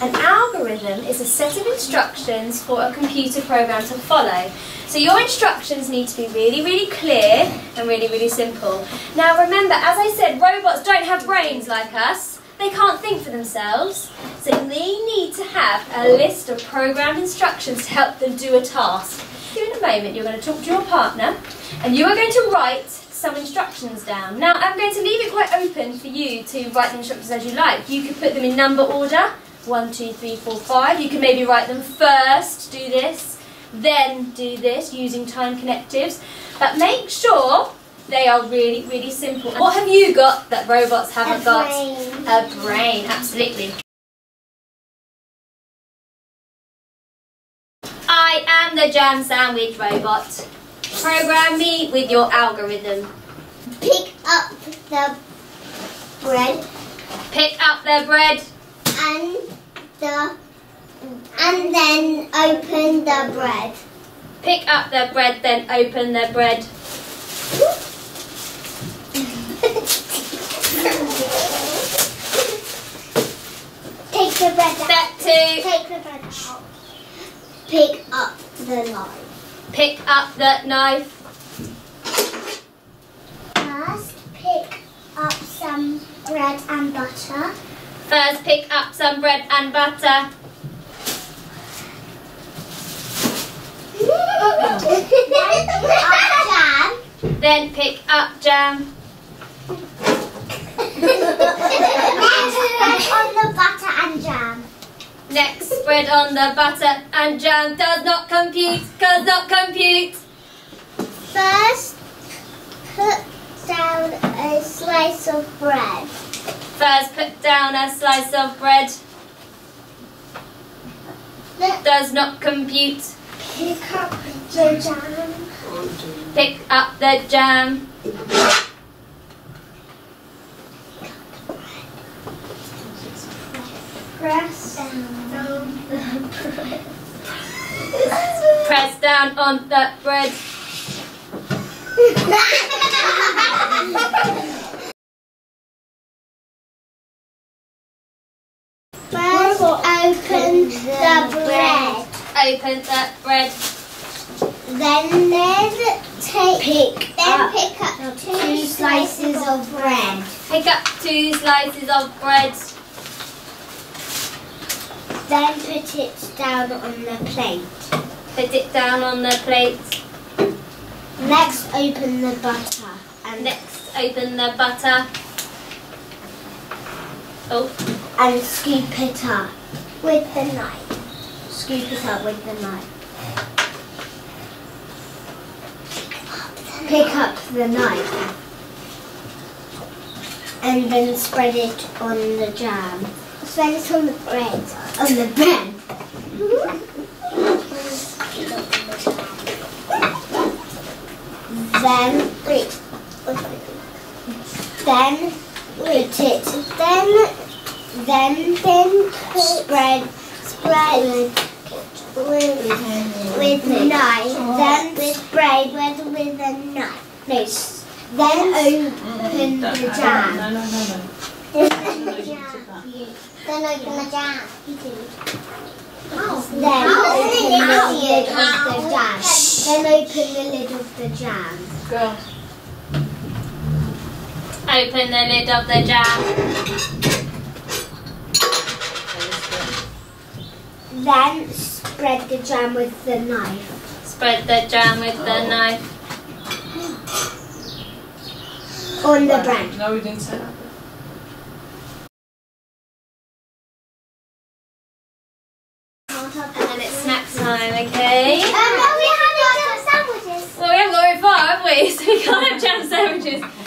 An algorithm is a set of instructions for a computer program to follow. So your instructions need to be really, really clear and really, really simple. Now remember, as I said, robots don't have brains like us. They can't think for themselves. So they need to have a list of programmed instructions to help them do a task. In a moment, you're going to talk to your partner and you are going to write some instructions down. Now, I'm going to leave it quite open for you to write the instructions as you like. You could put them in number order, one, two, three, four, five. You can maybe write them first, do this, then do this, using time connectives. But make sure they are really, really simple. What have you got that robots haven't A got? brain. A brain, absolutely. I am the jam sandwich robot. Program me with your algorithm. Pick up the bread Pick up the bread. and the and then open the bread. Pick up the bread, then open the bread. Take the bread out. Step two. Take the bread out. Pick up the knife. Pick up the knife. First, pick up some bread and butter. First, pick up some bread and butter. then pick up jam. Next, bread on the butter and jam. Next, bread on the butter and jam does not compute, does not compute. First, put down a slice of bread. First, put down a slice of bread does not compute. Pick up the jam. Pick up the jam. Press down the bread. Press down on the bread. the bread. Open the bread. Then, then take pick then up pick up two, slices of bread. Pick up two slices of bread. Then put it down on the plate. Put it down on the plate. Next, open the butter and Next, open the butter. Oh, and scoop it up with the knife. Scoop it up with the knife. Pick up the knife and then spread it on the jam. Spread it on the bread. On the bread. then wait. Then put it. Then then then spread spread with with the knife. Then spread with with a knife. No, then open the jam. No, no, no, no. Then open the jam. Then open the jam. Then open the lid of the jam. Then open the lid of the jam. Go. open the lid of the jam. Then spread the jam with the knife. Spread the jam with the knife. On the bread. No, we didn't say that. And then it's snack time, okay? Um, no, we haven't done sandwiches. Well, we haven't got very far, have we? So we can't have jam sandwiches.